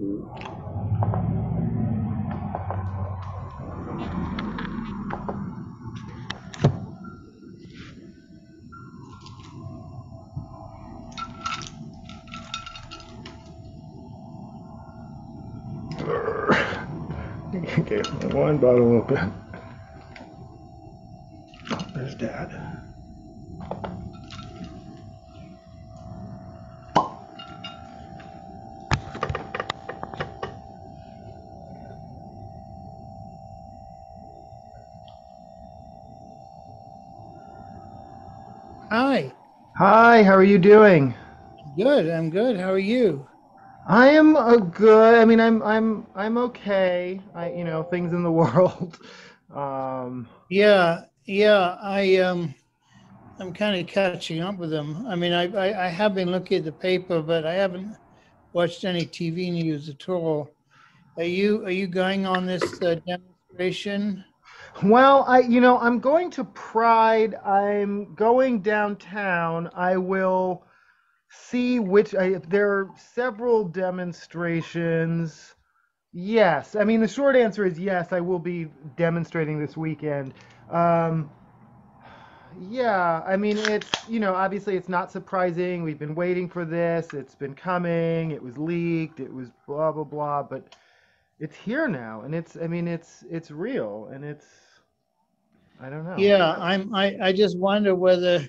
Mm. Okay, one bottle open. There's Dad. Hi. How are you doing? Good. I'm good. How are you? I am a good. I mean, I'm I'm I'm okay. I you know things in the world. Um, Yeah. Yeah. I um, I'm kind of catching up with them. I mean, I, I I have been looking at the paper, but I haven't watched any TV news at all. Are you Are you going on this uh, demonstration? Well, I you know I'm going to Pride. I'm going downtown. I will see which. I, there are several demonstrations. Yes, I mean the short answer is yes. I will be demonstrating this weekend. Um, Yeah, I mean, it's, you know, obviously it's not surprising. We've been waiting for this. It's been coming. It was leaked. It was blah, blah, blah. But it's here now. And it's, I mean, it's, it's real. And it's, I don't know. Yeah. I'm. I I just wonder whether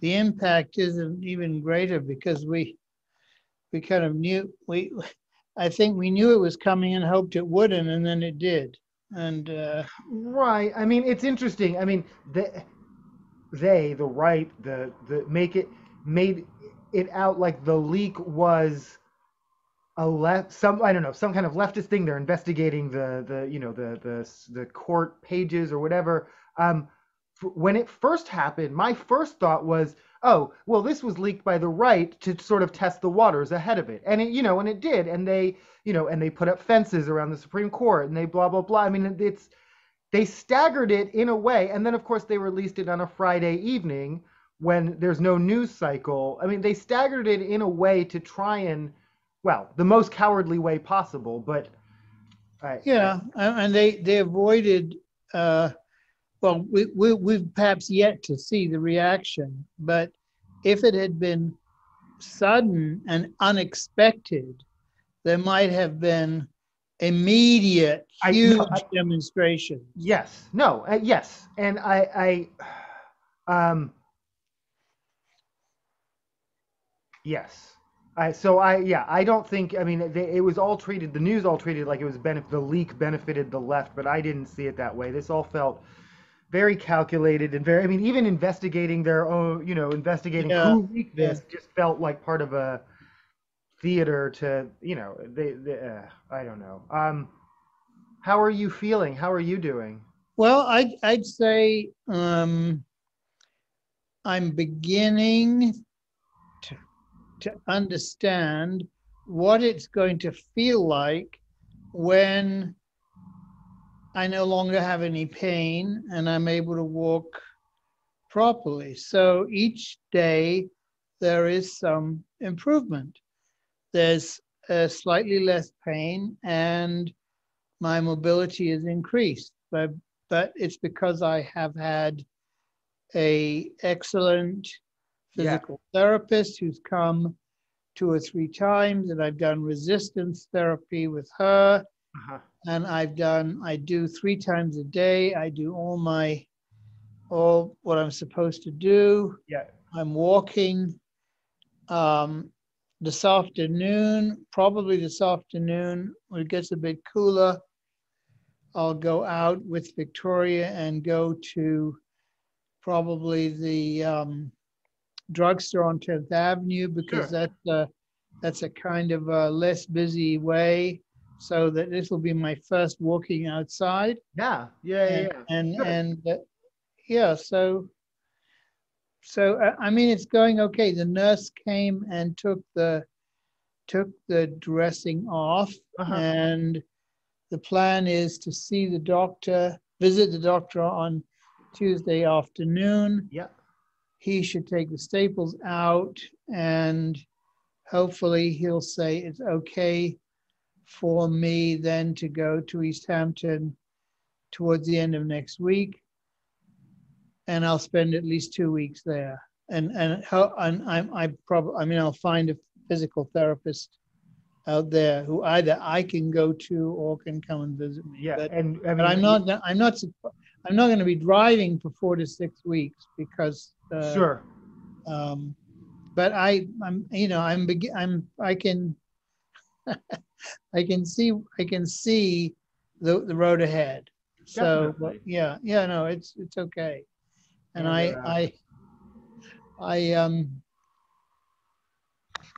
the impact isn't even greater because we we kind of knew we. I think we knew it was coming and hoped it wouldn't, and then it did. And uh, Right. I mean, it's interesting. I mean, the, they, the right, the, the, make it, made it out like the leak was a left some I don't know some kind of leftist thing. They're investigating the the you know the the the court pages or whatever. Um, when it first happened, my first thought was, oh, well, this was leaked by the right to sort of test the waters ahead of it, and it you know and it did, and they you know and they put up fences around the Supreme Court, and they blah blah blah. I mean, it's they staggered it in a way, and then of course they released it on a Friday evening when there's no news cycle. I mean, they staggered it in a way to try and well, the most cowardly way possible, but I, Yeah, and they, they avoided, uh, well, we, we, we've perhaps yet to see the reaction, but if it had been sudden and unexpected, there might have been immediate, I- no, huge I- demonstrations. yes, no, uh, yes, and I, I, um, yes. I, so I yeah I don't think I mean they, it was all treated the news all treated like it was benef- the leak benefited the left but I didn't see it that way. This all felt very calculated and very I mean even investigating their own you know investigating Yeah, who leaked this just felt like part of a theater to you know they, they uh, I don't know. Um how are you feeling? How are you doing? Well, I'd, I'd say um, I'm beginning to understand what it's going to feel like when I no longer have any pain and I'm able to walk properly. So each day there is some improvement. There's slightly less pain and my mobility is increased. But but it's because I have had a excellent Yeah. physical therapist who's come two or three times, and I've done resistance therapy with her, uh-huh. and I've done I do three times a day. I do all my all what I'm supposed to do. yeah I'm walking. Um, this afternoon, probably this afternoon, when it gets a bit cooler, I'll go out with Victoria and go to probably the um, drugstore on 10th Avenue because Sure. that's a, that's a kind of a less busy way. So that this will be my first walking outside yeah yeah yeah, and yeah. and, Good. and uh, yeah so so uh, i mean it's going okay the nurse came and took the took the dressing off Uh-huh. and the plan is to see the doctor visit the doctor on tuesday afternoon yeah he should take the staples out and hopefully he'll say it's okay for me then to go to East Hampton towards the end of next week. And I'll spend at least two weeks there. And, and how, and I'm, I probably, I mean, I'll find a physical therapist out there who either I can go to or can come and visit me. Yeah, But, and I mean, but I'm not, I'm not, I'm not going to be driving for four to six weeks because, uh, Sure. um, but I, I'm, you know, I'm, I'm, I can, I can see, I can see the, the road ahead. So, Definitely. yeah, yeah, no, it's, it's okay. And And, I, I, I, um,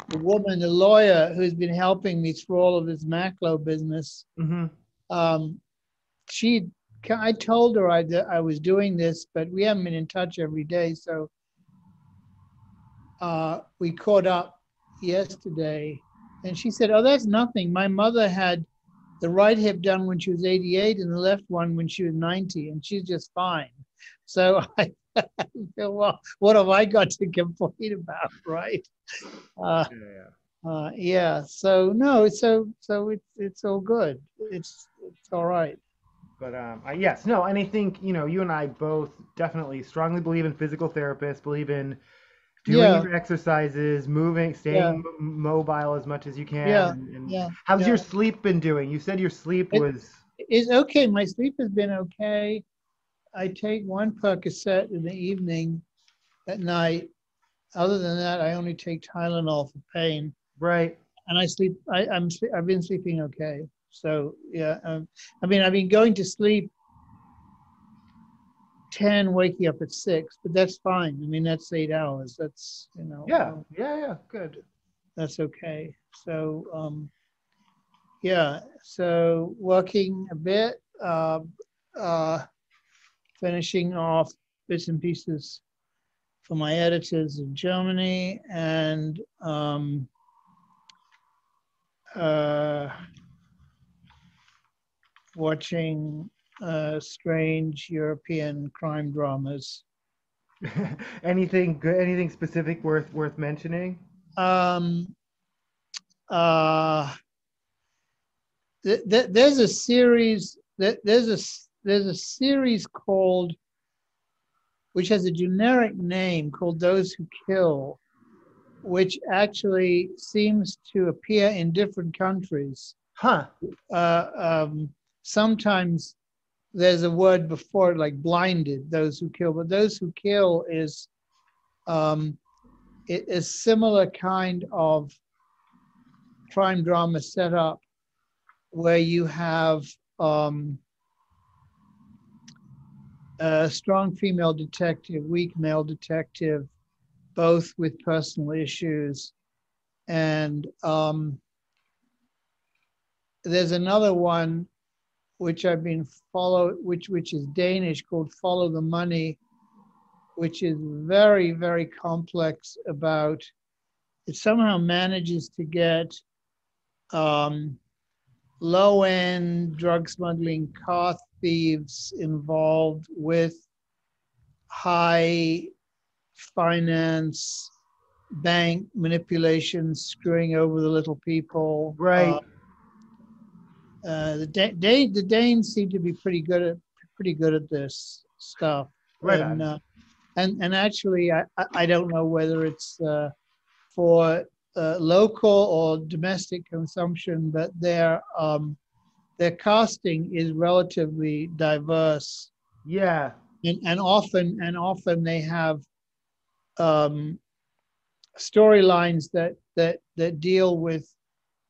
the woman, the lawyer who's been helping me through all of this macro business, hmm um, she, I told her I, that I was doing this, but we haven't been in touch every day, so uh, we caught up yesterday, and she said, "Oh, that's nothing. My mother had the right hip done when she was 88, and the left one when she was 90, and she's just fine." So I feel, well, what have I got to complain about, right? Uh, Yeah, yeah. uh, yeah. So no. So so it's it's all good. It's it's all right. But um, I, yes, no, and I think you know you and I both definitely strongly believe in physical therapists, believe in doing Yeah. your exercises, moving, staying Yeah. m- mobile as much as you can. Yeah, and- Yeah. How's yeah. your sleep been doing? You said your sleep It- was is okay. My sleep has been okay. I take one Percocet in the evening at night. Other than that, I only take Tylenol for pain, right. and I sleep. I, I'm I've been sleeping okay. So yeah, um, I mean, I've been going to sleep ten, waking up at six, but that's fine. I mean, that's eight hours. That's you know. Yeah, um, yeah, yeah. Good. that's okay. So, um, yeah, so working a bit, uh, uh, finishing off bits and pieces for my editors in Germany and, um, uh, watching, uh, strange European crime dramas. anything good? Anything specific worth worth mentioning? Um, uh, th- th- there's a series that there's a there's a series called which has a generic name called Those Who Kill, which actually seems to appear in different countries. Huh. Uh, um, sometimes there's a word before like blinded, those who kill, but those who kill is um, it is similar kind of crime drama setup where you have um, a strong female detective, weak male detective, both with personal issues. And um, there's another one which I've been follow, which which is Danish called Follow the Money, which is very very complex about. It somehow manages to get um, low end drug smuggling car thieves involved with high finance bank manipulation screwing over the little people Right. Uh, uh, the Da- Da- the Danes seem to be pretty good at pretty good at this stuff. Right and, uh, and and actually, I I- I don't know whether it's uh, for uh, local or domestic consumption, but their um, their casting is relatively diverse, Yeah. and, and often and often they have um, storylines that that that deal with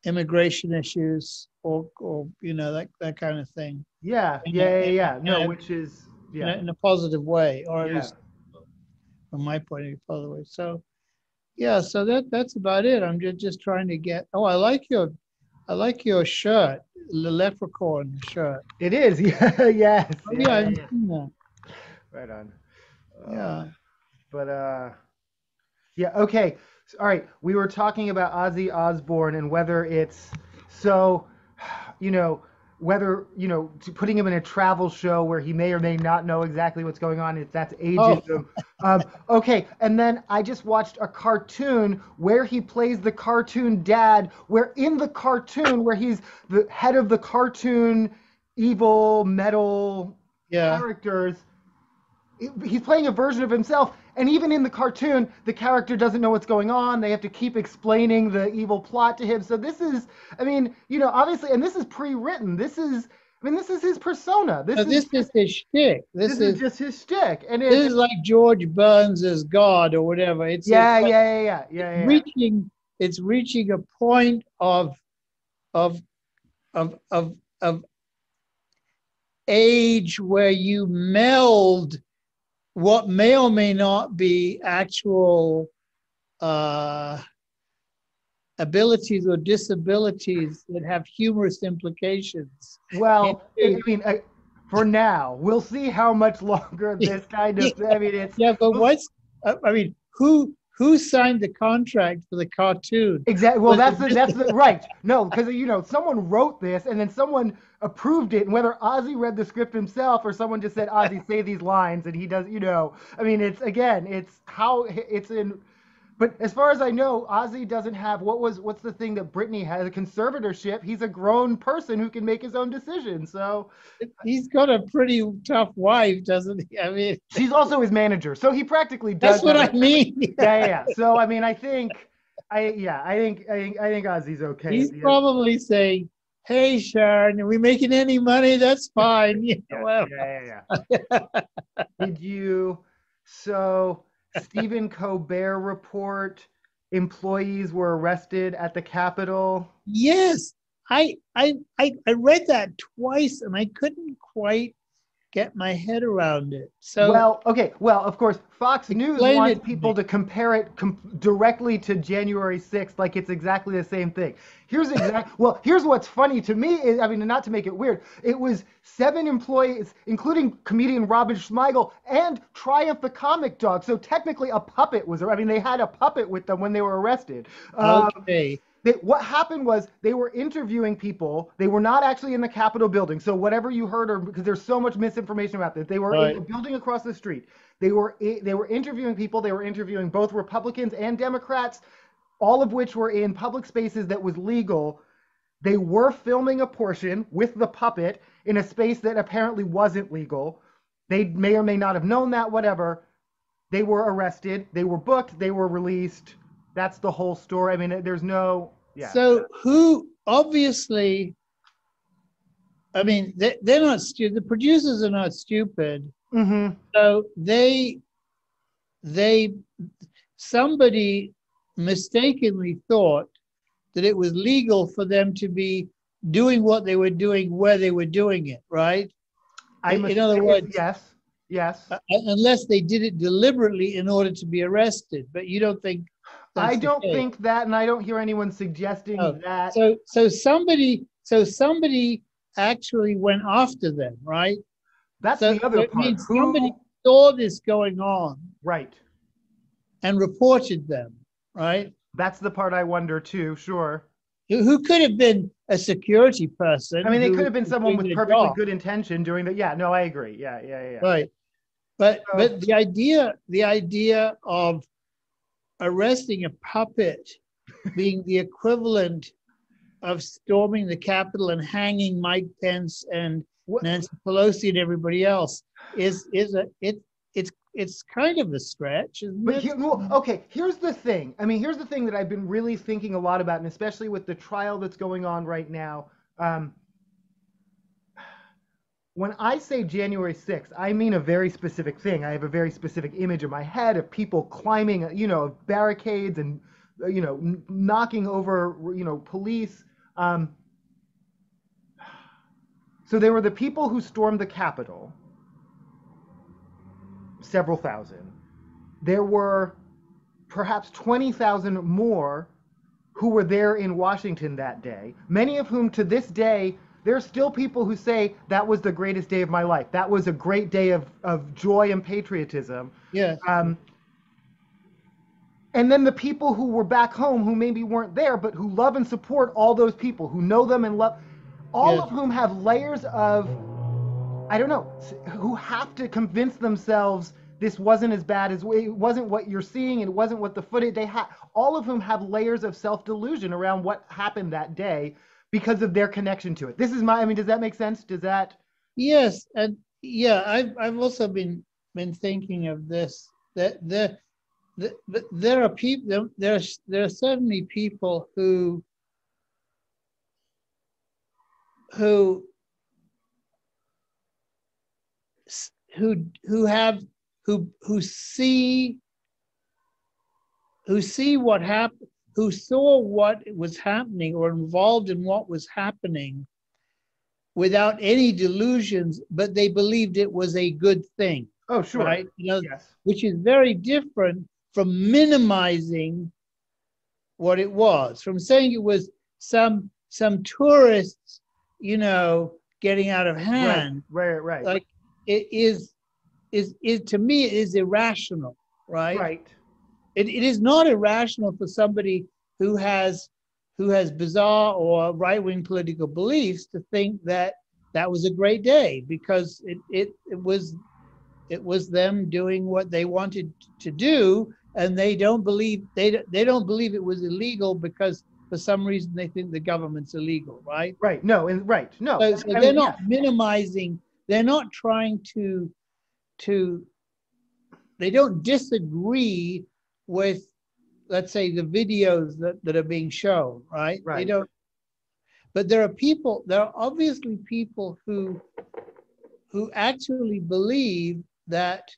immigration issues or or you know that that kind of thing Yeah. Yeah. Yeah. Yeah. No, which is in, a, yeah. in a positive way, or at Yeah. least from my point of view, positive way. So, yeah, so that that's about it. I'm just just trying to get. Oh, I like your, I like your shirt, the leprechaun shirt. It is. Yeah. yes. Oh, yeah, yeah, yeah. that. Right on. Uh, Yeah. But uh, yeah. Okay. All right. We were talking about Ozzy Osbourne and whether it's so, you know, whether you know putting him in a travel show where he may or may not know exactly what's going on if that's ageism um, okay and then i just watched a cartoon where he plays the cartoon dad where in the cartoon where he's the head of the cartoon evil metal Yeah. characters he's playing a version of himself and even in the cartoon the character doesn't know what's going on. They have to keep explaining the evil plot to him. So this is i mean you know obviously and this is pre-written. This is i mean this is his persona. This, So is, this is his shtick. This, this is, is just his shtick. And this is like George Burns as God or whatever. It's yeah, it's yeah yeah yeah yeah yeah. reaching it's reaching a point of of of of of age where you meld what may or may not be actual uh, abilities or disabilities that have humorous implications. well i mean I, for now we'll see how much longer this kind of i mean it's Yeah, but what's I I mean, who who signed the contract for the cartoon? Exactly. Well, that's the, that's the right. No, because you know someone wrote this and then someone approved it, and whether Ozzy read the script himself or someone just said Ozzy say these lines and he does, you know. I mean, it's again, it's how it's in. But as far as I know, Ozzy doesn't have what was what's the thing that Britney has a conservatorship. He's a grown person who can make his own decisions. So He's got a pretty tough wife, doesn't he? I mean, she's also his manager. So he practically does. that's what I mean. Yeah, yeah. So I mean, I think, I yeah, I think I think I think Ozzy's okay. He's at the end. probably saying, "Hey, Sharon, are we making any money? That's fine." You know, Yeah, yeah, yeah, yeah. Did you? So Stephen Colbert report: employees were arrested at the Capitol. yes, I, I, I, I read that twice, and I couldn't quite get my head around it. So, well, okay. Well, of course, Fox News wants it to people to compare it com- directly to January 6th, like it's exactly the same thing. Here's exact. well, here's what's funny to me is, I mean, not to make it weird, it was seven employees, including comedian Robin Smigel and Triumph the comic dog. So technically, a puppet was. I mean, they had a puppet with them when they were arrested. Um, okay, they, what happened was they were interviewing people. They were not actually in the Capitol building. So whatever you heard, or because there's so much misinformation about this, they were in Right. a building across the street. They were eh, they were interviewing people. They were interviewing both Republicans and Democrats, all of which were in public spaces that was legal. They were filming a portion with the puppet in a space that apparently wasn't legal. They may or may not have known that. Whatever. They were arrested. They were booked. They were released. That's the whole story. I mean, there's no. Yeah. So who obviously, I mean, they, they're not stupid. The producers are not stupid. hmm So they, they, somebody mistakenly thought that it was legal for them to be doing what they were doing where they were doing it, right? I'm In- in other words- yes, yes. Uh, Unless they did it deliberately in order to be arrested. But you don't think. I don't think that, and I don't hear anyone suggesting Oh, that. So, so somebody, so somebody actually went after them, right? That's So the other part. means Who- somebody saw this going on right. and reported them, right? That's the part I wonder too. Sure. Who, who could have been a security person? I mean, it could have been someone with perfectly job, good intention doing that. Yeah. No, I agree. Yeah. Yeah. Yeah. yeah. Right. But So- but the idea the idea of arresting a puppet being the equivalent of storming the Capitol and hanging Mike Pence and What- Nancy Pelosi and everybody else is is a it it's it's kind of a stretch, But here, well, okay, here's the thing. I mean, here's the thing that I've been really thinking a lot about, and especially with the trial that's going on right now. Um, when I say January 6th, I mean a very specific thing. I have a very specific image in my head of people climbing, you know, barricades and, you know, knocking over, you know, police. Um, so there were the people who stormed the Capitol, several thousand. There were perhaps 20,000 more who were there in Washington that day, many of whom to this day, there are still people who say that was the greatest day of my life. That was a great day of, of joy and patriotism. Yes. Um, and then the people who were back home who maybe weren't there, but who love and support all those people, who know them and love. all Yes. of whom have layers of, I don't know, who have to convince themselves this wasn't as bad as it wasn't what you're seeing. It wasn't what the footage they had. All of whom have layers of self delusion around what happened that day because of their connection to it. This is my. I mean, does that make sense? Does that? Yes, and yeah, I've I've also been been thinking of this that the, the, there are people there, there are certainly people who who who who have who who see who see what happened who saw what was happening or involved in what was happening without any delusions but they believed it was a good thing Oh, sure. right you know Yes. which is very different from minimizing what it was, from saying it was some some tourists, you know, getting out of hand. Right. Right. Right. Like it is is is to me it is irrational, right? right. It, it is not irrational for somebody who has who has bizarre or right wing political beliefs to think that that was a great day because it, it it was it was them doing what they wanted to do and they don't believe they they don't believe it was illegal because for some reason they think the government's illegal right Right. No. And right. No. so, so they're not yeah. minimizing they're not trying to to they don't disagree with let's say the videos that, that are being shown right right they don't but there are people there are obviously people who who actually believe that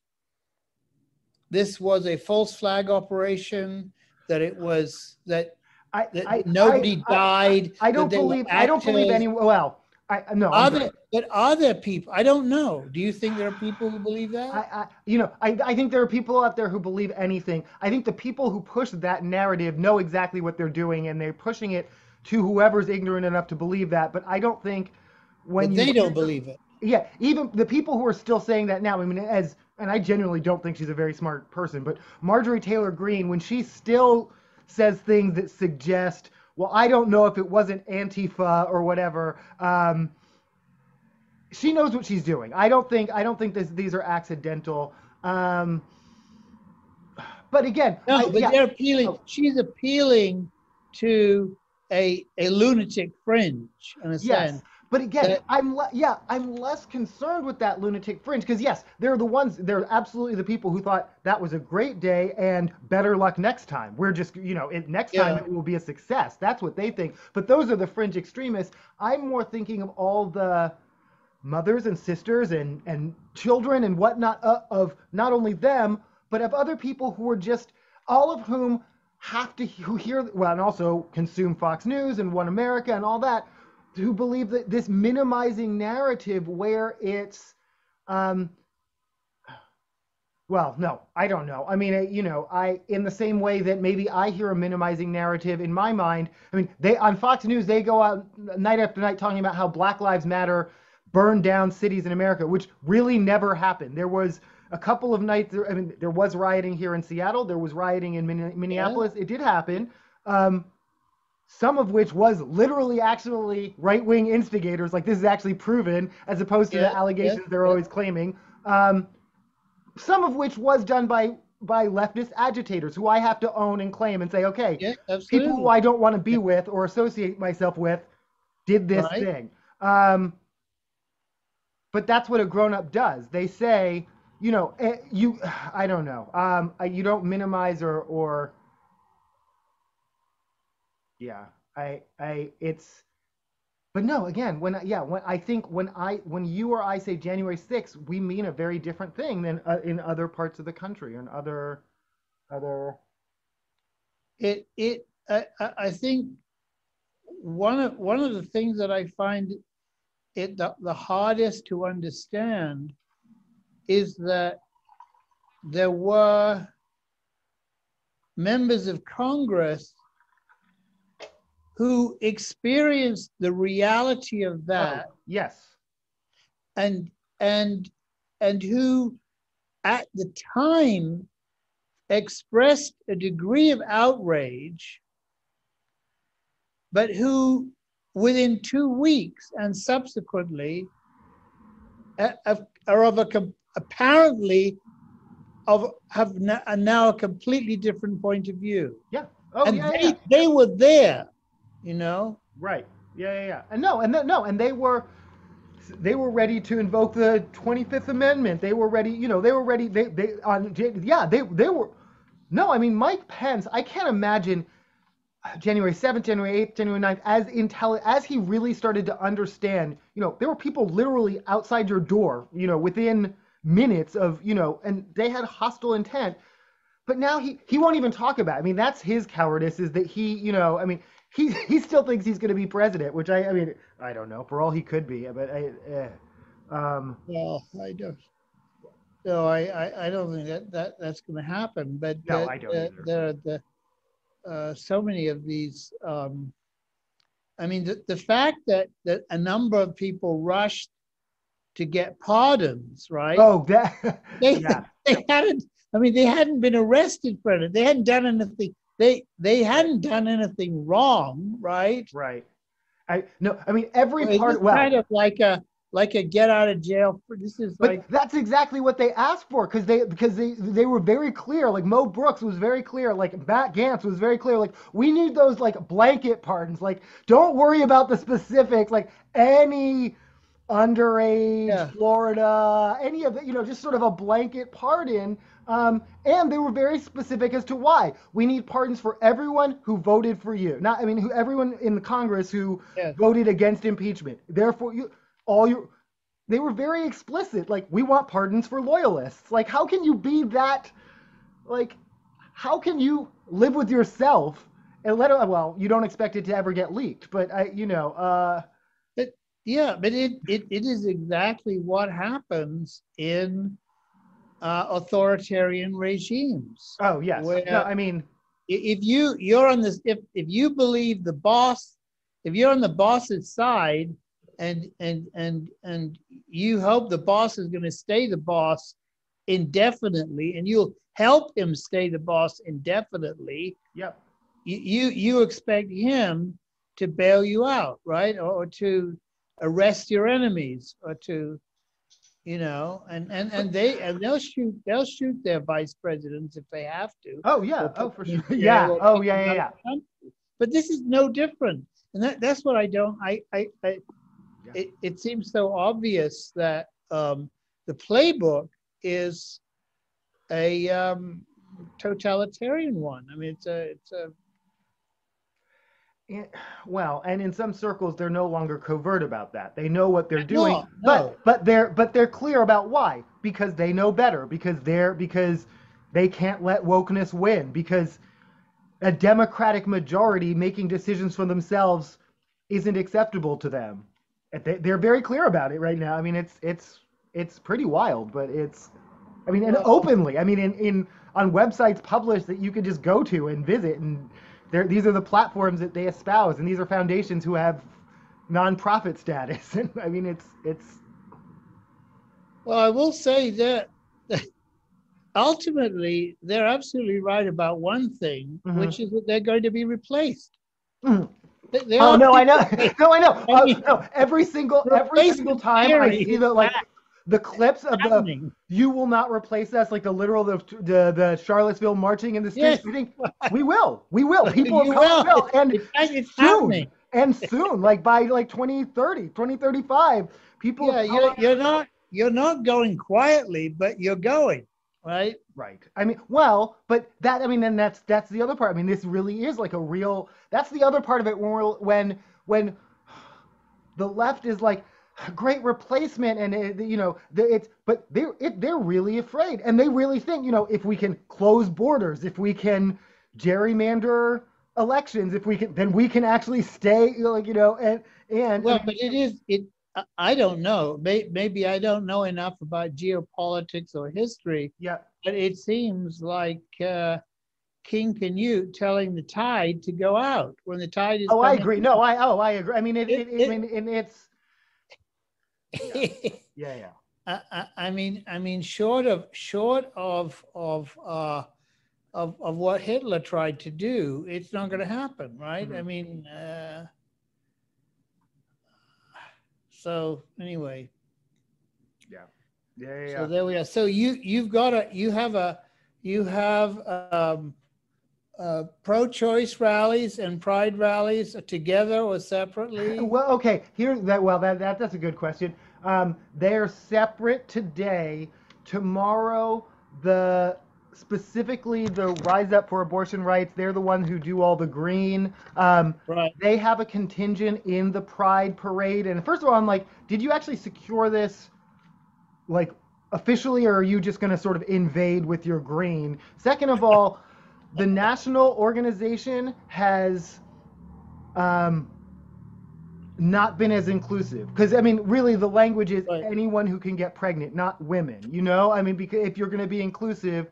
this was a false flag operation that it was that, I, that I, nobody I, died I don't believe. I don't believe any. Well, I no. Are there, but are there people? I don't know. Do you think there are people who believe that? I, I, you know, I, I think there are people out there who believe anything. I think the people who push that narrative know exactly what they're doing, and they're pushing it to whoever's ignorant enough to believe that. But I don't think when they don't believe it. yeah, even the people who are still saying that now, I mean, as, and I genuinely don't think she's a very smart person, but Marjorie Taylor Greene, when she still says things that suggest, well, I don't know if it wasn't Antifa or whatever, um, she knows what she's doing. I don't think, I don't think this, these are accidental. Um, but again, No, I- but yeah, they're appealing. Oh. She's appealing to a a lunatic fringe in a Yes, sense. But again, That- I'm le- yeah, I'm less concerned with that lunatic fringe because yes, they're the ones. They're absolutely the people who thought that was a great day and better luck next time. We're just you know, it, next time it will be a success. That's what they think. But those are the fringe extremists. I'm more thinking of all the mothers and sisters and and children and whatnot uh, of not only them but of other people who are just all of whom have to who hear well and also consume Fox News and One America and all that who believe that this minimizing narrative where it's um well no i don't know. I mean you know i in the same way that maybe i hear a minimizing narrative in my mind i mean they on fox news they go out night after night talking about how black lives matter burned down cities in america which really never happened. There was a couple of nights i mean there was rioting here in seattle. There was rioting in Min- minneapolis. It did happen. Um, some of which was literally actually right-wing instigators like this is actually proven as opposed to Yeah, the allegations yeah, they're yeah. always claiming. Um, some of which was done by by leftist agitators who i have to own and claim and say okay people who i don't want to be with or associate myself with did this Right. thing. Um, but that's what a grown-up does. They say you know eh, you i don't know. Um, you don't minimize or or yeah i i it's but no again when yeah when i think when i when you or i say january 6th we mean a very different thing than uh, in other parts of the country and other other. It it I I think one of one of the things that I find it the, the hardest to understand is that there were members of Congress who experienced the reality of oh, that oh, yes and and and who at the time expressed a degree of outrage but who within two weeks and subsequently are of a apparently of have now a completely different point of view. Yeah. Oh and yeah, they, yeah. they were there, you know. Right. Yeah, yeah, yeah. And no, and no, and they were they were ready to invoke the 25th Amendment. They were ready, you know, they were ready they they on yeah, they they were No, I mean Mike Pence, I can't imagine uh, January 7th, January 8th, January 9th as intelli- as he really started to understand, you know, there were people literally outside your door, you know, within minutes of, you know, and they had hostile intent. But now he he won't even talk about. It. I mean, that's his cowardice is that he, you know, I mean, he he still thinks he's going to be president, which I I mean, I don't know. For all he could be, but I eh. um Well, I don't. No, I, I, I don't think that, that that's going to happen. But No, the- I don't either. There are the uh, so many of these. Um, I mean, the, the fact that that a number of people rushed to get pardons, right? oh that they, yeah. they hadn't. I mean, they hadn't been arrested for it. They hadn't done anything. They they hadn't done anything wrong, right? right. I no, I mean every It's part well kind of like a like a get out of jail. For, this is But like that's exactly what they asked for because they because they they were very clear. Like Mo Brooks was very clear. Like Matt Gaetz was very clear. Like we need those like blanket pardons. Like don't worry about the specifics. Like any underage Yeah. Florida, any of it, you know, just sort of a blanket pardon. Um, and they were very specific as to why we need pardons for everyone who voted for you. Not, I mean, who everyone in the Congress who Yeah. voted against impeachment. Therefore, you all your they were very explicit like we want pardons for loyalists like how can you be that like how can you live with yourself and let it well you don't expect it to ever get leaked but i you know uh Yeah, but it, it, it is exactly what happens in uh, authoritarian regimes. oh yes no i mean If you you're on this, if if you believe the boss, if you're on the boss's side, and and and and you hope the boss is going to stay the boss indefinitely, and you'll help him stay the boss indefinitely, yep you you, you expect him to bail you out, right? Or, or to arrest your enemies, or to, you know, and and and they and they'll shoot they'll shoot their vice presidents if they have to. oh yeah oh for sure yeah oh yeah yeah yeah country. But this is no different, and that, that's what I don't. I I, I Yeah. it, it seems so obvious that um, the playbook is a um, totalitarian one. I mean, it's a it's a And- well and in some circles they're no longer covert about that. They know what they're doing No, no. but but they're but they're clear about why. Because they know better. Because they're because they can't let wokeness win. Because a democratic majority making decisions for themselves isn't acceptable to them. They, they're very clear about it right now. I mean it's it's it's pretty wild but it's i mean and openly. I mean in in on websites published that you could just go to and visit and they're, these are the platforms that they espouse and these are foundations who have nonprofit status and i mean it's it's Well, I will say that ultimately they're absolutely right about one thing, Mhm. which is that they're going to be replaced. Mhm. They- they oh no i know no i know I Oh, mean, no every single every single time i see the like the clips of the you will not replace us like the literal the the, the charlottesville marching in the Yes. streets think we will we will people will. will and It's, it's soon. happening. and soon like by like 2030 2035 people Yeah, you're, you're not you're not going quietly, but you're going right. Right. I mean, well, but that I mean, and that's that's the other part. I mean, this really is like a real. That's the other part of it when we're, when when the left is like great replacement and it, you know it's but they're it, they're really afraid and they really think you know if we can close borders if we can gerrymander elections if we can then we can actually stay like you know and and Well, but it is it. I- don't know. May, maybe I don't know enough about geopolitics or history, yeah but it seems like uh, King Canute telling the tide to go out when the tide is. oh I agree no I oh I agree I mean it, It- it, it- I mean and it's yeah yeah I, I, I mean, I mean, short of short of of uh, of of what Hitler tried to do, it's not going to happen, right? I Mhm. mean, uh, So anyway, yeah, yeah, yeah. so there we are. So you you've got a you have a you have um, uh, pro-choice rallies and pride rallies together or separately? Well, okay. Here, that well, that, that that's a good question. Um, they're separate today. Tomorrow, the specifically the Rise Up for Abortion Rights. They're the ones who do all the green. Um, right. They have a contingent in the Pride Parade. And first of all, I'm like, did you actually secure this, like officially, or are you just going to sort of invade with your green? Second of all the national organization has um, not been as inclusive because I mean, really, the language is right. anyone who can get pregnant, not women. You know, I mean, because if you're going to be inclusive,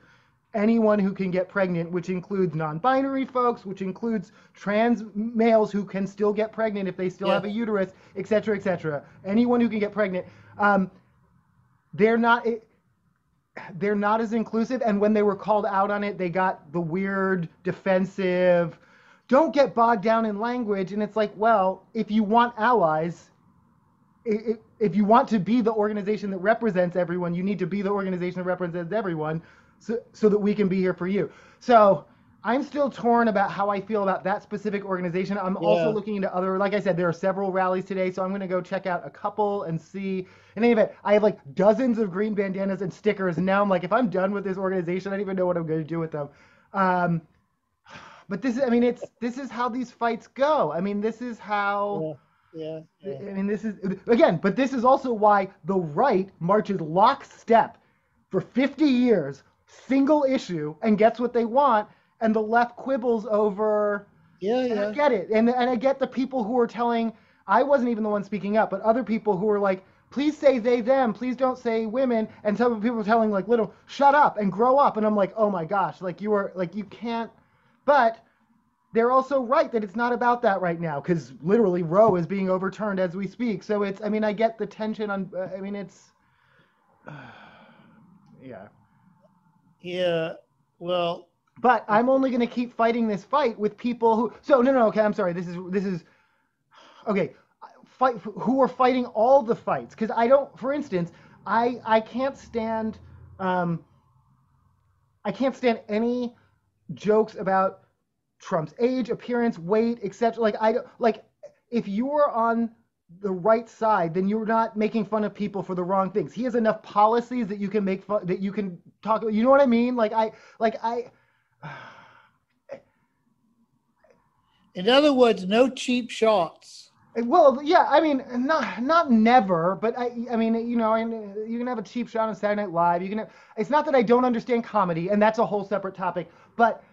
anyone who can get pregnant, which includes non-binary folks, which includes trans males who can still get pregnant if they still yeah. have a uterus, et cetera, et cetera. Anyone who can get pregnant, um, they're not. It, they're not as inclusive. And when they were called out on it, they got the weird, defensive, don't get bogged down in language. And it's like, well, if you want allies, if you want to be the organization that represents everyone, you need to be the organization that represents everyone so, so that we can be here for you. So I'm still torn about how I feel about that specific organization. I'm yeah. also looking into other, like I said, there are several rallies today, so I'm going to go check out a couple and see. In any event, I have like dozens of green bandanas and stickers, and now I'm like, if I'm done with this organization, I don't even know what I'm going to do with them. Um, but this is, I mean, it's this is how these fights go. I mean, this is how. Yeah. yeah, yeah. I mean, this is again, but this is also why the right marches lockstep for 50 years, single issue, and gets what they want and the left quibbles over. Yeah, yeah. I get it, and and I get the people who are telling. I wasn't even the one speaking up, but other people who were like, please say they them, please don't say women, and some people were telling like little, shut up and grow up, and I'm like, oh my gosh, like you are like you can't, but. They're also right that it's not about that right now because literally Roe is being overturned as we speak. So it's, I mean, I get the tension on, uh, I mean, it's, uh, yeah. Yeah. Well, but I'm only going to keep fighting this fight with people who. So no, no, okay. I'm sorry. This is this is okay. Fight who are fighting all the fights because I don't. For instance, I I can't stand. Um, I can't stand any jokes about Trump's age, appearance, weight, etc. Like I like if you're on the right side, then you're not making fun of people for the wrong things. He has enough policies that you can make fun that you can talk. You know what I mean? Like I like I In other words, no cheap shots. Well, yeah, I mean, not not never, but I, I mean, you know, you can have a cheap shot on Saturday Night Live. You can. Have, it's not that I don't understand comedy, and that's a whole separate topic. But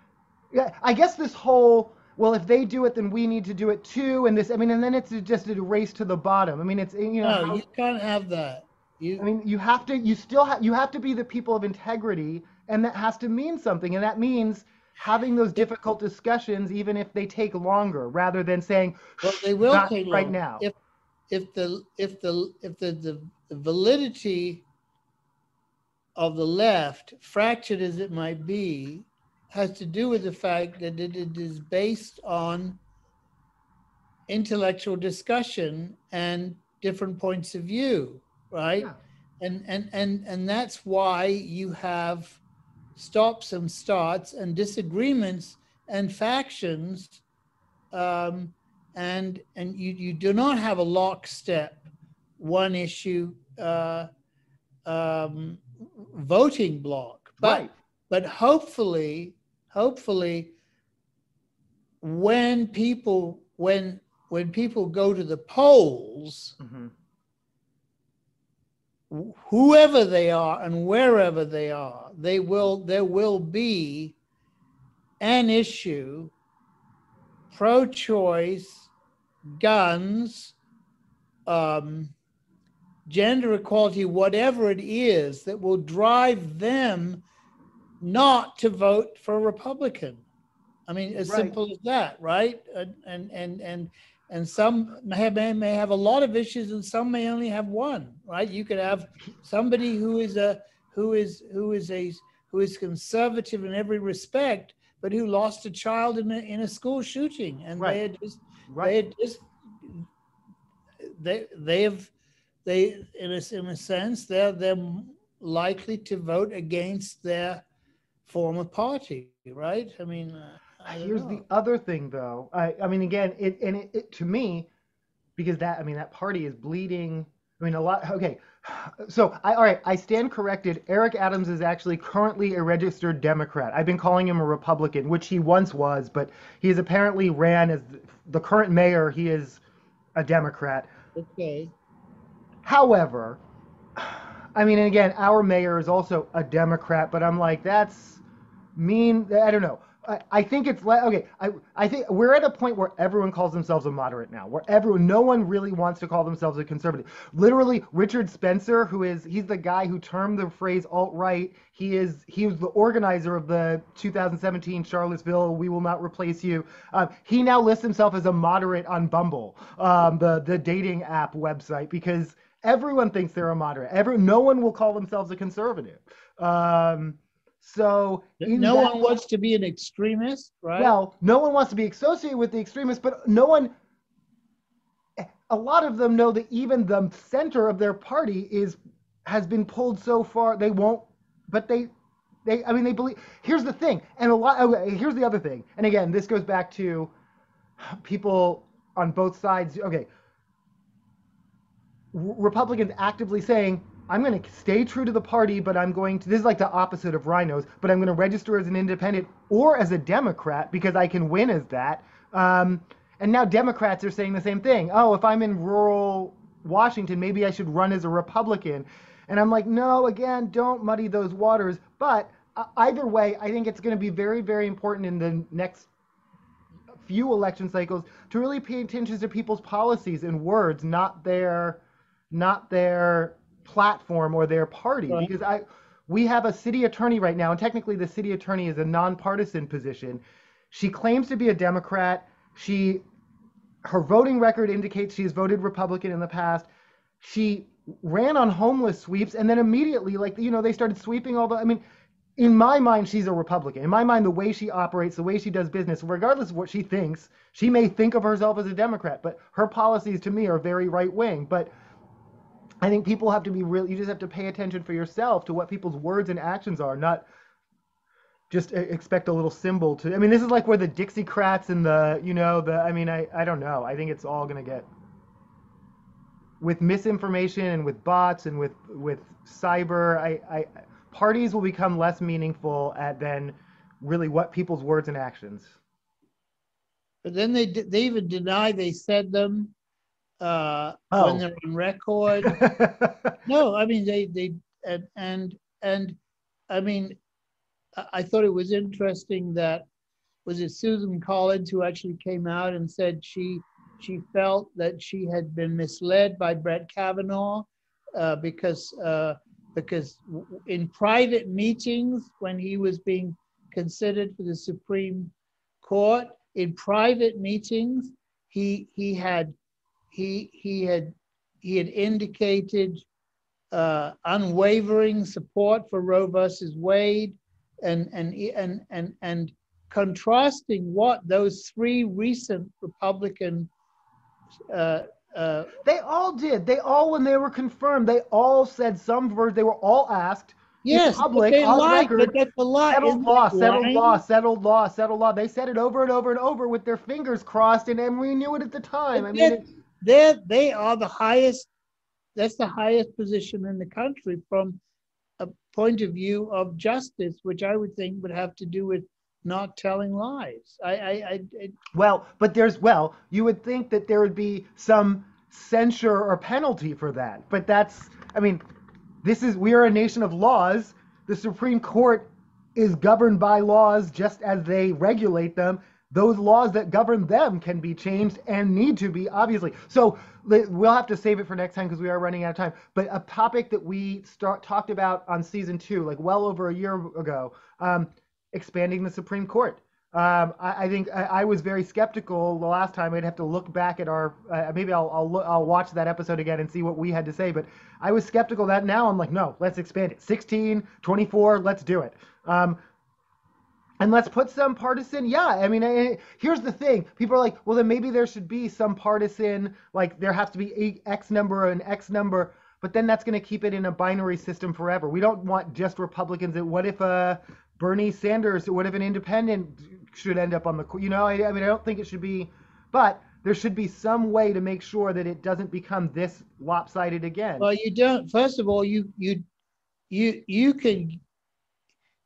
yeah, I guess this whole well, if they do it, then we need to do it too, and this. I mean, and then it's just a race to the bottom. I mean, it's you know. No, how, you can't have that. You. I mean, you have to. You still have. You have to be the people of integrity, and that has to mean something, and that means having those difficult discussions, even if they take longer, rather than saying, well, they will take right now. If if the if the if the, the, the validity of the left, fractured as it might be, has to do with the fact that it is based on intellectual discussion and different points of view, right? Yeah. And and and and that's why you have stops and starts and disagreements and factions um, and and you, you do not have a lockstep one issue uh, um, voting block but right. but hopefully hopefully when people when when people go to the polls mm-hmm whoever they are and wherever they are, they will there will be an issue pro-choice, guns, um, gender equality, whatever it is that will drive them not to vote for a Republican. I mean, as right. simple as that, right? And and and and some may have, may have a lot of issues and some may only have one right you could have somebody who is a who is who is a who is conservative in every respect but who lost a child in a, in a school shooting and right. they had just right. they had just they they have they, in a, in a sense, they're, they're likely to vote against their former party, right? I mean, uh, Here's know. the other thing, though. I, I mean, again, it and it, it to me, because that I mean that party is bleeding. I mean, a lot. Okay, so I all right. I stand corrected. Eric Adams is actually currently a registered Democrat. I've been calling him a Republican, which he once was, but he has apparently ran as the current mayor. He is a Democrat. Okay. However, I mean, and again, our mayor is also a Democrat, but I'm like, that's mean. I don't know. I, I think it's like okay. I I think we're at a point where everyone calls themselves a moderate now. Where everyone, no one really wants to call themselves a conservative. Literally, Richard Spencer, who is he's the guy who termed the phrase alt right. He is he was the organizer of the 2017 Charlottesville "We Will Not Replace You." Um, he now lists himself as a moderate on Bumble, um, the the dating app website, because everyone thinks they're a moderate. Every no one will call themselves a conservative. Um, so No that- one wants to be an extremist, right? well, no one wants to be associated with the extremists, but no one. A lot of them know that even the center of their party is has been pulled so far they won't. But they, they. I mean, they believe. Here's the thing, and a lot. Oh, okay, here's the other thing, and again, this goes back to people on both sides. Okay, Republicans actively saying, I'm going to stay true to the party, but I'm going to, this is like the opposite of RINOs, but I'm going to register as an independent or as a Democrat because I can win as that. Um, and now Democrats are saying the same thing. Oh, if I'm in rural Washington, maybe I should run as a Republican. And I'm like, no, again, don't muddy those waters. But uh, either way, I think it's going to be very, very important in the next few election cycles to really pay attention to people's policies and words, not their not their platform or their party. Right. Because I we have a city attorney right now, and technically the city attorney is a nonpartisan position. She claims to be a Democrat. She her voting record indicates she's voted Republican in the past. She ran on homeless sweeps and then immediately, like, you know, they started sweeping all the. I mean, in my mind, she's a Republican. In my mind, the way she operates, the way she does business, regardless of what she thinks, she may think of herself as a Democrat, but her policies to me are very right wing. But I think people have to be real. You just have to pay attention for yourself to what people's words and actions are, not just expect a little symbol to. I mean, this is like where the Dixiecrats and the, you know, the. I mean, I I don't know. I think it's all gonna get with misinformation and with bots and with with cyber. I I parties will become less meaningful at than really what people's words and actions. But then they, they even deny they said them uh, Oh. when they're on record. no, I mean, they, they, and, and, and, I mean, I, thought it was interesting that, was it Susan Collins who actually came out and said she, she felt that she had been misled by Brett Kavanaugh uh, because, uh, because in private meetings, when he was being considered for the Supreme Court, in private meetings, he, he had, he, he had, he had indicated uh, unwavering support for Roe versus Wade, and and and and and contrasting what those three recent Republican uh, uh, They all did. They all, when they were confirmed, they all said some version. They were all asked. yes, public, but they lied, record, but that's a lie. Settled law, settled lying? law, settled law, settled law. They said it over and over and over with their fingers crossed, and, and we knew it at the time. I mean, it, they're they are the highest. That's the highest position in the country from a point of view of justice, which I would think would have to do with not telling lies. I, I, I, I well, but there's well, you would think that there would be some censure or penalty for that, but that's. I mean, this is we are a nation of laws. The Supreme Court is governed by laws just as they regulate them. Those laws that govern them can be changed and need to be, obviously. So we'll have to save it for next time because we are running out of time. But a topic that we start talked about on season two, like well over a year ago, um, expanding the Supreme Court. Um, I, I think I, I was very skeptical the last time. I'd have to look back at our. Uh, maybe I'll I'll, look, I'll watch that episode again and see what we had to say. But I was skeptical that now I'm like, no, let's expand it. 16, 24, let's do it. Um, and let's put some partisan yeah i mean I, here's the thing. People are like well then maybe there should be some partisan like there has to be a x number and x number but then that's going to keep it in a binary system forever. We don't want just republicans what if uh bernie sanders what if an independent should end up on the you know I, I mean i don't think it should be but there should be some way to make sure that it doesn't become this lopsided again. Well, you don't, first of all, you, you, you, you can,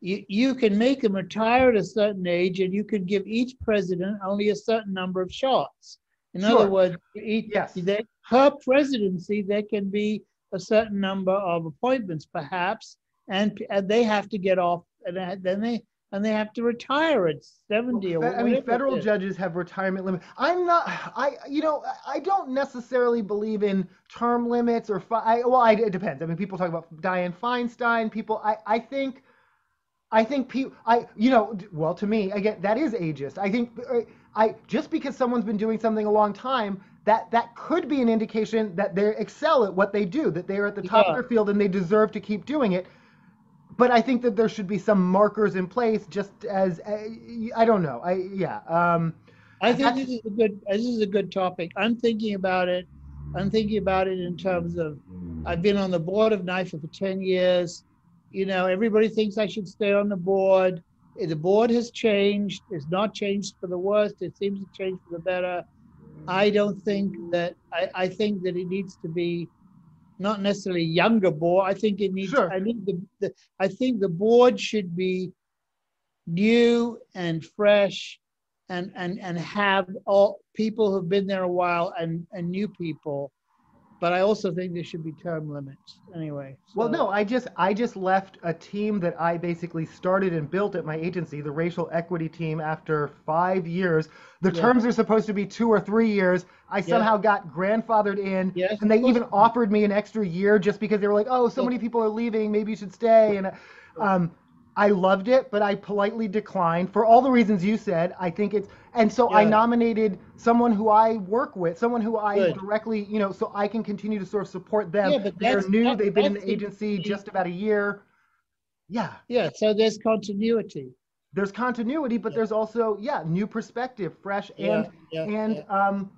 you, you can make them retire at a certain age and you can give each president only a certain number of shots. In other words, each, Yes. they, per presidency, there can be a certain number of appointments perhaps, and, and they have to get off, and uh, then they, and they have to retire at seventy or whatever. I mean, federal judges have retirement limits. I'm not. I you know I don't necessarily believe in term limits or fi- I, well, I, it depends. I mean, people talk about Dianne Feinstein. People, I I think. I think people, I, you know, well, to me, again, that is ageist. I think, uh, I just because someone's been doing something a long time, that that could be an indication that they excel at what they do, that they are at the top Yeah. of their field and they deserve to keep doing it. But I think that there should be some markers in place, just as uh, I don't know. I yeah. Um, I think this is a good, this is a good topic. I'm thinking about it, I'm thinking about it in terms of, I've been on the board of NYFA for ten years. You know, everybody thinks I should stay on the board. The board has changed. It's not changed for the worst. It seems to change for the better. I don't think that, I, I think that it needs to be not necessarily younger board. I think it needs, Sure. I need the, the, I think the board should be new and fresh and, and, and have all people who've been there a while and, and new people. But I also think there should be term limits anyway. well, no, I just I just left a team that I basically started and built at my agency, the racial equity team, after five years. The Yeah. terms are supposed to be two or three years. I somehow got grandfathered in, Yes, and they even offered me an extra year just because they were like, "Oh, so many people are leaving, maybe you should stay." And um, I loved it, but I politely declined for all the reasons you said. I think it's, and so I nominated someone who I work with, someone who I Good. directly, you know, so I can continue to sort of support them. Yeah, but They're new; that- they've been in the agency just about a year. Yeah, Yeah, so there's continuity. there's continuity, but Yeah. there's also yeah, new perspective, fresh Yeah, and yeah, and yeah. um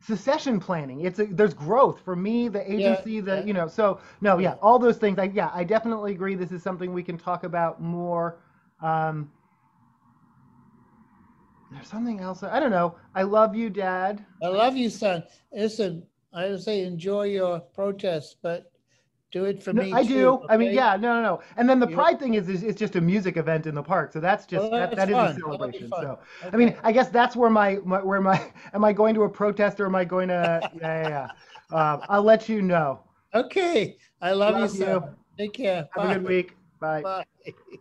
succession planning it's a, there's growth for me the agency the yeah. you know so no yeah Yeah. all those things i yeah i definitely agree this is something we can talk about more um there's something else i don't know i love you dad I love you, son. Listen, I would say enjoy your protest, but do it for No, me i too, do i mean yeah no no no and then the pride thing is, is it's just a music event in the park so that's just Well, that, that's that is fun. a celebration so I mean, I guess that's where my, my where my am I going to a protest or am I going to yeah yeah yeah. Um, I'll let you know. Okay, I love, Love you, son. Take care. Have a good week. Bye. Bye.